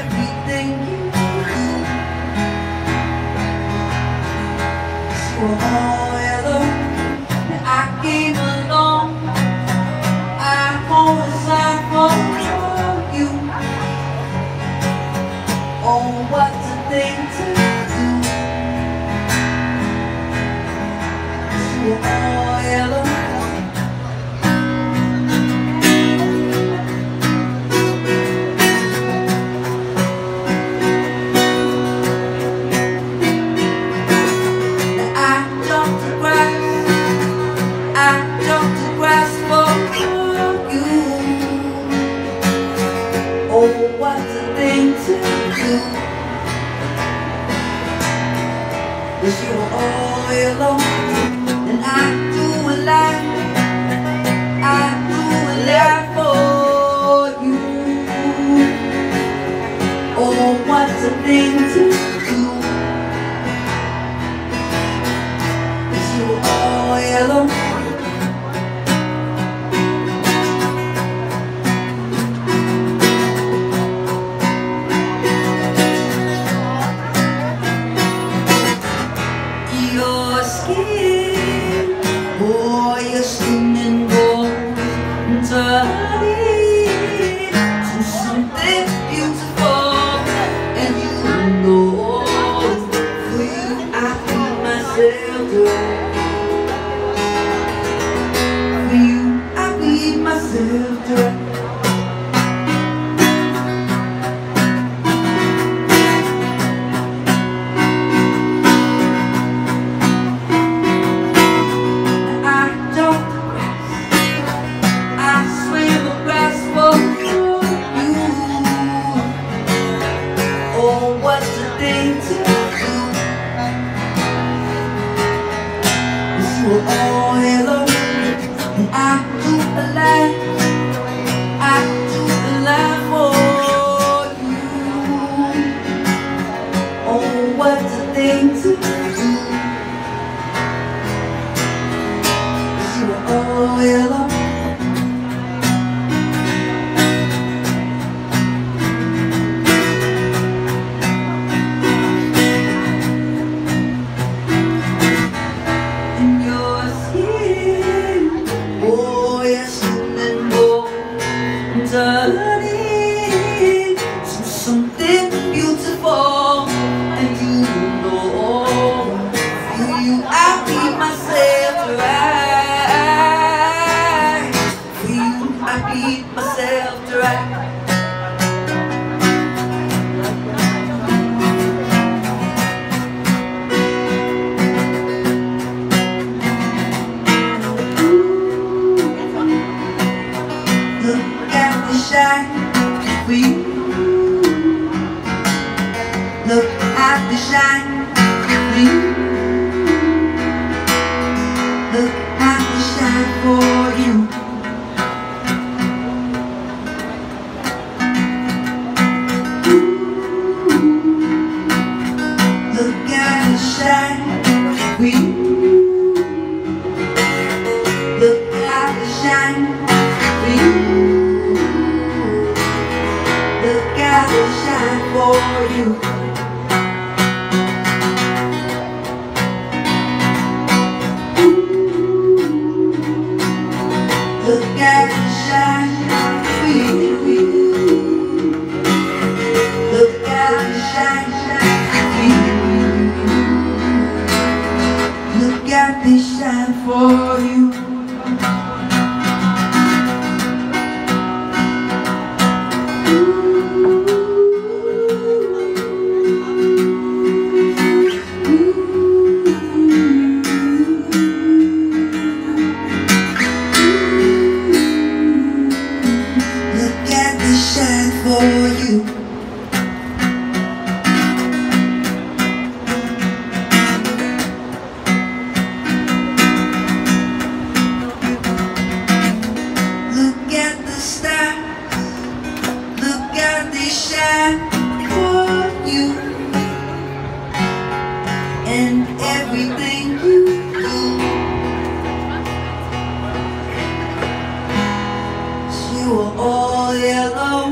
everything you do. So Cause you're all alone And I do body to something will you. I do. I do for you. Oh, what a thing to I beat myself to death. shine you. The clouds shine you. The shine for you. The clouds shine. stand for you. shine for you and everything you do. You are all yellow.